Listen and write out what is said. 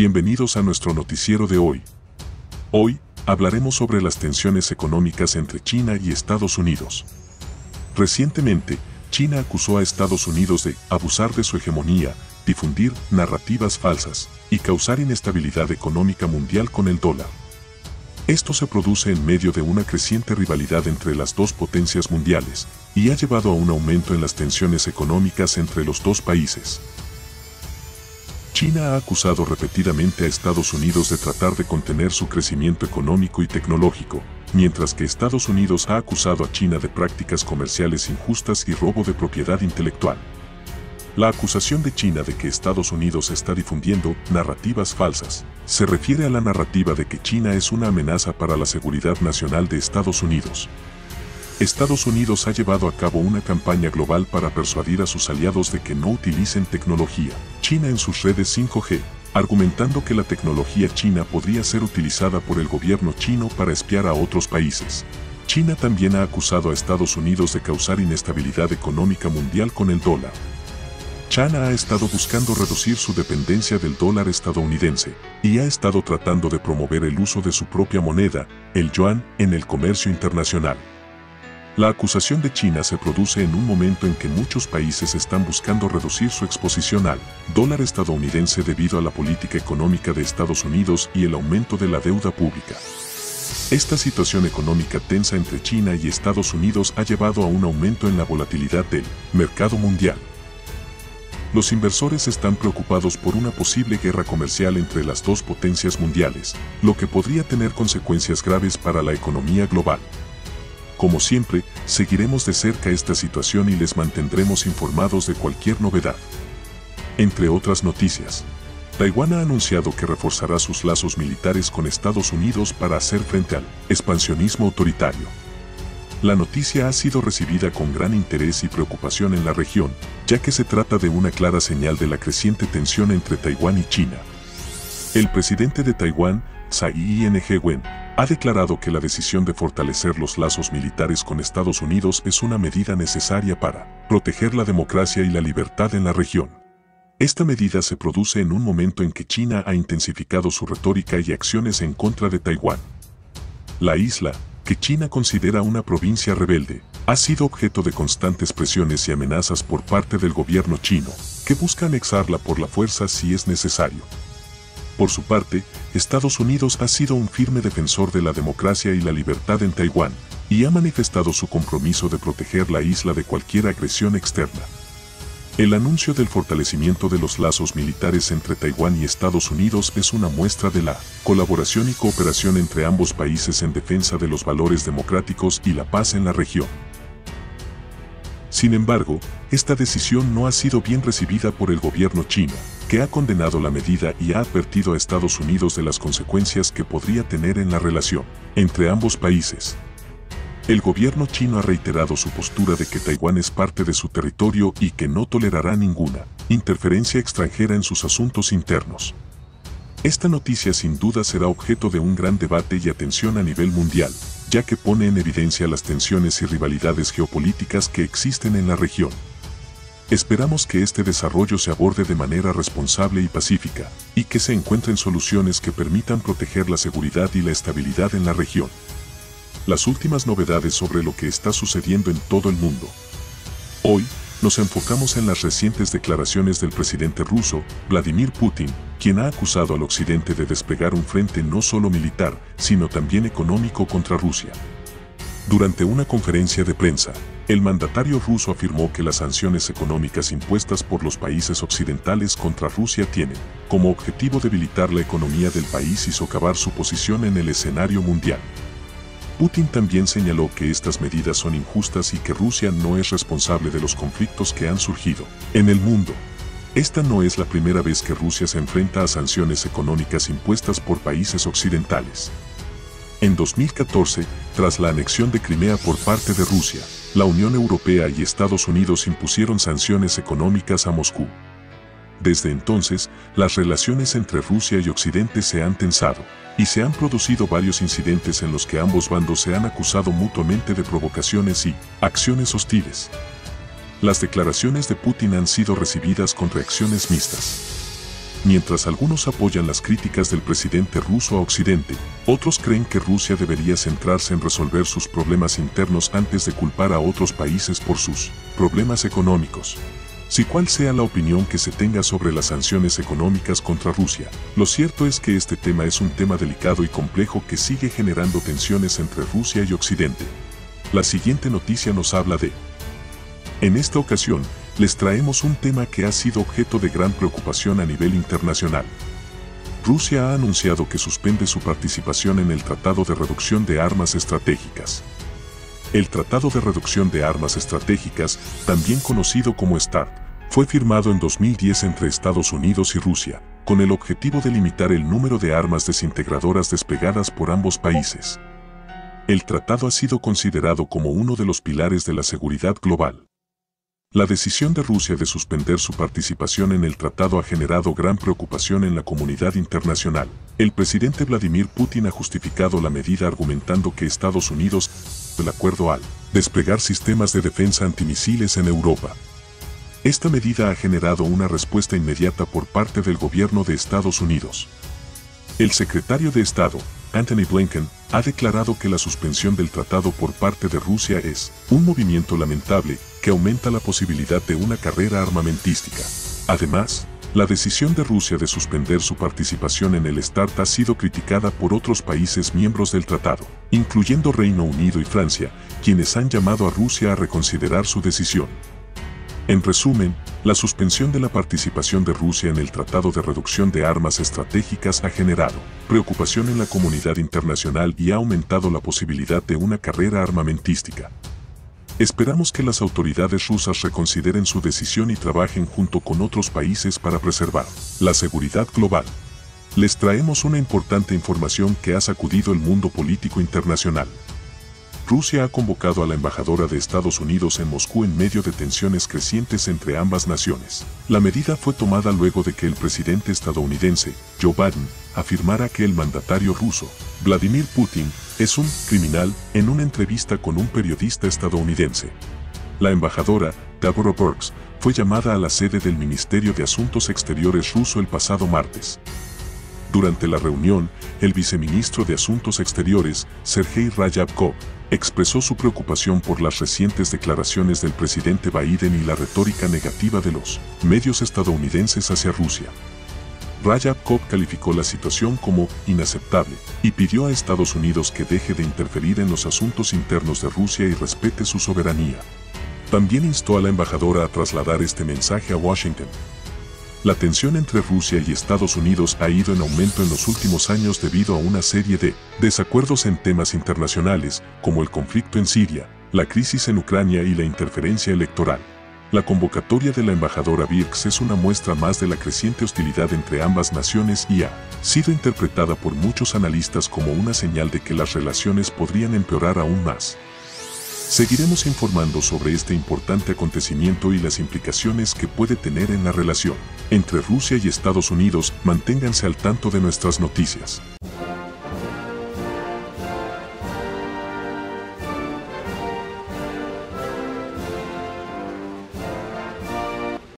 Bienvenidos a nuestro noticiero de hoy. Hoy, hablaremos sobre las tensiones económicas entre China y Estados Unidos. Recientemente, China acusó a Estados Unidos de abusar de su hegemonía, difundir narrativas falsas y causar inestabilidad económica mundial con el dólar. Esto se produce en medio de una creciente rivalidad entre las dos potencias mundiales y ha llevado a un aumento en las tensiones económicas entre los dos países. China ha acusado repetidamente a Estados Unidos de tratar de contener su crecimiento económico y tecnológico, mientras que Estados Unidos ha acusado a China de prácticas comerciales injustas y robo de propiedad intelectual. La acusación de China de que Estados Unidos está difundiendo narrativas falsas se refiere a la narrativa de que China es una amenaza para la seguridad nacional de Estados Unidos. Estados Unidos ha llevado a cabo una campaña global para persuadir a sus aliados de que no utilicen tecnología China en sus redes 5G, argumentando que la tecnología china podría ser utilizada por el gobierno chino para espiar a otros países. China también ha acusado a Estados Unidos de causar inestabilidad económica mundial con el dólar. China ha estado buscando reducir su dependencia del dólar estadounidense y ha estado tratando de promover el uso de su propia moneda, el yuan, en el comercio internacional. La acusación de China se produce en un momento en que muchos países están buscando reducir su exposición al dólar estadounidense debido a la política económica de Estados Unidos y el aumento de la deuda pública. Esta situación económica tensa entre China y Estados Unidos ha llevado a un aumento en la volatilidad del mercado mundial. Los inversores están preocupados por una posible guerra comercial entre las dos potencias mundiales, lo que podría tener consecuencias graves para la economía global. Como siempre, seguiremos de cerca esta situación y les mantendremos informados de cualquier novedad. Entre otras noticias, Taiwán ha anunciado que reforzará sus lazos militares con Estados Unidos para hacer frente al expansionismo autoritario. La noticia ha sido recibida con gran interés y preocupación en la región, ya que se trata de una clara señal de la creciente tensión entre Taiwán y China. El presidente de Taiwán, Tsai Ing-wen, ha declarado que la decisión de fortalecer los lazos militares con Estados Unidos es una medida necesaria para proteger la democracia y la libertad en la región. Esta medida se produce en un momento en que China ha intensificado su retórica y acciones en contra de Taiwán. La isla, que China considera una provincia rebelde, ha sido objeto de constantes presiones y amenazas por parte del gobierno chino, que busca anexarla por la fuerza si es necesario. Por su parte, Estados Unidos ha sido un firme defensor de la democracia y la libertad en Taiwán, y ha manifestado su compromiso de proteger la isla de cualquier agresión externa. El anuncio del fortalecimiento de los lazos militares entre Taiwán y Estados Unidos es una muestra de la colaboración y cooperación entre ambos países en defensa de los valores democráticos y la paz en la región. Sin embargo, esta decisión no ha sido bien recibida por el gobierno chino, que ha condenado la medida y ha advertido a Estados Unidos de las consecuencias que podría tener en la relación entre ambos países. El gobierno chino ha reiterado su postura de que Taiwán es parte de su territorio y que no tolerará ninguna interferencia extranjera en sus asuntos internos. Esta noticia sin duda será objeto de un gran debate y atención a nivel mundial, ya que pone en evidencia las tensiones y rivalidades geopolíticas que existen en la región. Esperamos que este desarrollo se aborde de manera responsable y pacífica, y que se encuentren soluciones que permitan proteger la seguridad y la estabilidad en la región las últimas novedades sobre lo que está sucediendo en todo el mundo. Hoy, nos enfocamos en las recientes declaraciones del presidente ruso, Vladimir Putin, quien ha acusado al occidente de desplegar un frente no solo militar, sino también económico contra Rusia. Durante una conferencia de prensa, el mandatario ruso afirmó que las sanciones económicas impuestas por los países occidentales contra Rusia tienen como objetivo debilitar la economía del país y socavar su posición en el escenario mundial. Putin también señaló que estas medidas son injustas y que Rusia no es responsable de los conflictos que han surgido en el mundo. Esta no es la primera vez que Rusia se enfrenta a sanciones económicas impuestas por países occidentales. En 2014, tras la anexión de Crimea por parte de Rusia, la Unión Europea y Estados Unidos impusieron sanciones económicas a Moscú. Desde entonces, las relaciones entre Rusia y Occidente se han tensado, y se han producido varios incidentes en los que ambos bandos se han acusado mutuamente de provocaciones y acciones hostiles. Las declaraciones de Putin han sido recibidas con reacciones mixtas. Mientras algunos apoyan las críticas del presidente ruso a Occidente, otros creen que Rusia debería centrarse en resolver sus problemas internos antes de culpar a otros países por sus problemas económicos. Si cual sea la opinión que se tenga sobre las sanciones económicas contra Rusia, lo cierto es que este tema es un tema delicado y complejo que sigue generando tensiones entre Rusia y Occidente. La siguiente noticia nos habla de... En esta ocasión, les traemos un tema que ha sido objeto de gran preocupación a nivel internacional. Rusia ha anunciado que suspende su participación en el Tratado de Reducción de Armas Estratégicas. El Tratado de Reducción de Armas Estratégicas, también conocido como START, fue firmado en 2010 entre Estados Unidos y Rusia, con el objetivo de limitar el número de armas desintegradoras desplegadas por ambos países. El tratado ha sido considerado como uno de los pilares de la seguridad global. La decisión de Rusia de suspender su participación en el tratado ha generado gran preocupación en la comunidad internacional. El presidente Vladimir Putin ha justificado la medida argumentando que Estados Unidos, el acuerdo al desplegar sistemas de defensa antimisiles en Europa. Esta medida ha generado una respuesta inmediata por parte del gobierno de Estados Unidos. El secretario de Estado, Anthony Blinken, ha declarado que la suspensión del tratado por parte de Rusia es un movimiento lamentable que aumenta la posibilidad de una carrera armamentística. Además, la decisión de Rusia de suspender su participación en el START ha sido criticada por otros países miembros del tratado, incluyendo Reino Unido y Francia, quienes han llamado a Rusia a reconsiderar su decisión. En resumen, la suspensión de la participación de Rusia en el Tratado de Reducción de Armas Estratégicas ha generado preocupación en la comunidad internacional y ha aumentado la posibilidad de una carrera armamentística. Esperamos que las autoridades rusas reconsideren su decisión y trabajen junto con otros países para preservar la seguridad global. Les traemos una importante información que ha sacudido el mundo político internacional. Rusia ha convocado a la embajadora de Estados Unidos en Moscú en medio de tensiones crecientes entre ambas naciones. La medida fue tomada luego de que el presidente estadounidense, Joe Biden, afirmara que el mandatario ruso, Vladimir Putin, es un criminal en una entrevista con un periodista estadounidense. La embajadora, Deborah Burks, fue llamada a la sede del Ministerio de Asuntos Exteriores ruso el pasado martes. Durante la reunión, el viceministro de Asuntos Exteriores, Sergei Ryabkov, expresó su preocupación por las recientes declaraciones del presidente Biden y la retórica negativa de los medios estadounidenses hacia Rusia. Ryabkov calificó la situación como inaceptable y pidió a Estados Unidos que deje de interferir en los asuntos internos de Rusia y respete su soberanía. También instó a la embajadora a trasladar este mensaje a Washington, la tensión entre Rusia y Estados Unidos ha ido en aumento en los últimos años debido a una serie de desacuerdos en temas internacionales, como el conflicto en Siria, la crisis en Ucrania y la interferencia electoral. La convocatoria de la embajadora Birx es una muestra más de la creciente hostilidad entre ambas naciones y ha sido interpretada por muchos analistas como una señal de que las relaciones podrían empeorar aún más. Seguiremos informando sobre este importante acontecimiento y las implicaciones que puede tener en la relación entre Rusia y Estados Unidos. Manténganse al tanto de nuestras noticias.